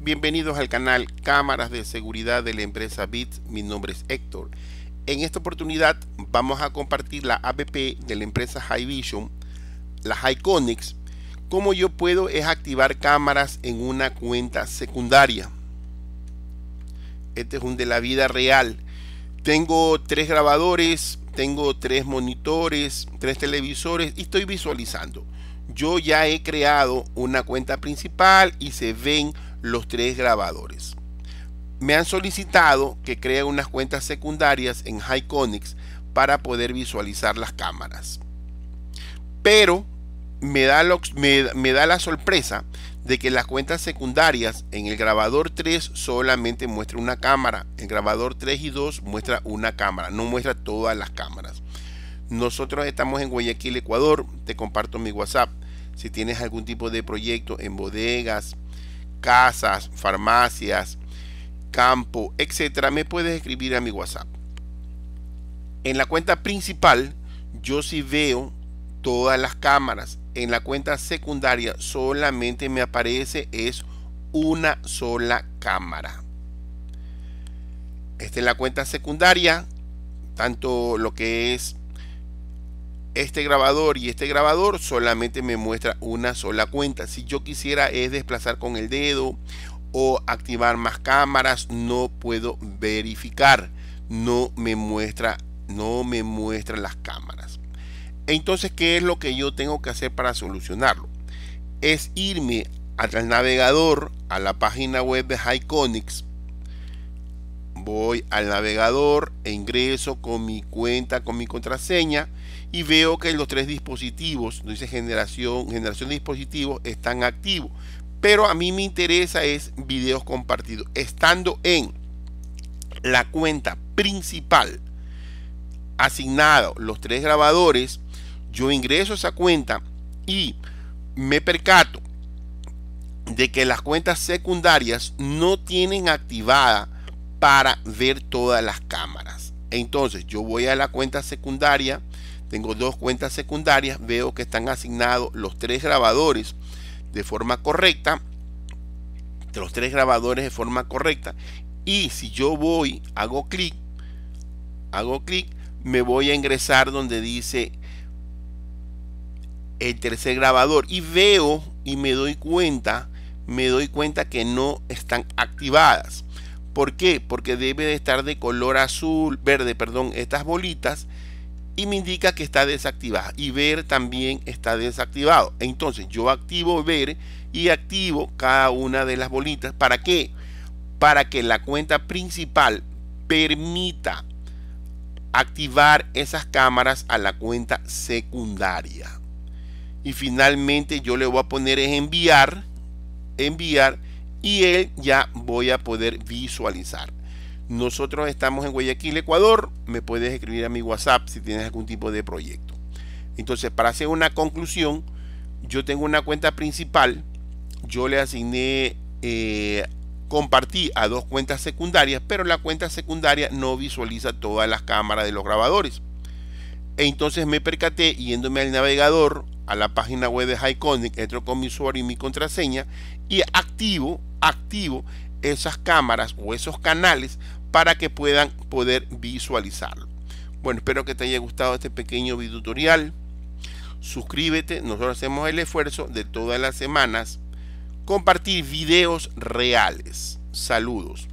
Bienvenidos al canal Cámaras de Seguridad de la empresa BIT. Mi nombre es Héctor. En esta oportunidad vamos a compartir la app de la empresa Vision, la Hiconix. Cómo yo puedo es activar cámaras en una cuenta secundaria. Este es un de la vida real. Tengo tres grabadores, tengo tres monitores, tres televisores y estoy visualizando yo ya he creado una cuenta principal y se ven los tres grabadores. Me han solicitado que cree unas cuentas secundarias en Hyconics para poder visualizar las cámaras. Pero me da, me da la sorpresa de que las cuentas secundarias en el grabador 3 solamente muestra una cámara, el grabador 3 y 2 muestra una cámara, no muestra todas las cámaras. Nosotros estamos en Guayaquil, Ecuador. Te comparto mi WhatsApp. Si tienes algún tipo de proyecto en bodegas, casas, farmacias, campo, etcétera, me puedes escribir a mi WhatsApp. En la cuenta principal, yo sí veo todas las cámaras. En la cuenta secundaria solamente me aparece es una sola cámara. Esta es la cuenta secundaria, tanto lo que es este grabador y este grabador solamente me muestra una sola cuenta. Si yo quisiera es desplazar con el dedo o activar más cámaras, no puedo verificar. No me muestra, no me muestra las cámaras. Entonces, ¿qué es lo que yo tengo que hacer para solucionarlo? Es irme al navegador, a la página web de Hyconics. Voy al navegador e ingreso con mi cuenta, con mi contraseña y veo que los tres dispositivos, dice generación, generación de dispositivos, están activos. Pero a mí me interesa es videos compartidos. Estando en la cuenta principal asignado los tres grabadores, yo ingreso a esa cuenta y me percato de que las cuentas secundarias no tienen activada para ver todas las cámaras. Entonces yo voy a la cuenta secundaria tengo dos cuentas secundarias, veo que están asignados los tres grabadores de forma correcta, los tres grabadores de forma correcta. Y si yo voy, hago clic, hago clic, me voy a ingresar donde dice el tercer grabador y veo y me doy cuenta, me doy cuenta que no están activadas. ¿Por qué? Porque debe de estar de color azul, verde, perdón, estas bolitas y me indica que está desactivada. Y ver también está desactivado. Entonces yo activo ver y activo cada una de las bolitas. Para qué para que la cuenta principal permita activar esas cámaras a la cuenta secundaria. Y finalmente yo le voy a poner en enviar enviar y él ya voy a poder visualizar nosotros estamos en Guayaquil, Ecuador. Me puedes escribir a mi WhatsApp si tienes algún tipo de proyecto. Entonces, para hacer una conclusión, yo tengo una cuenta principal. Yo le asigné, eh, compartí a dos cuentas secundarias, pero la cuenta secundaria no visualiza todas las cámaras de los grabadores. Entonces me percaté yéndome al navegador, a la página web de Hyconic, entro con mi usuario y mi contraseña y activo, activo esas cámaras o esos canales para que puedan poder visualizarlo. Bueno, espero que te haya gustado este pequeño video tutorial. Suscríbete, nosotros hacemos el esfuerzo de todas las semanas compartir videos reales. Saludos.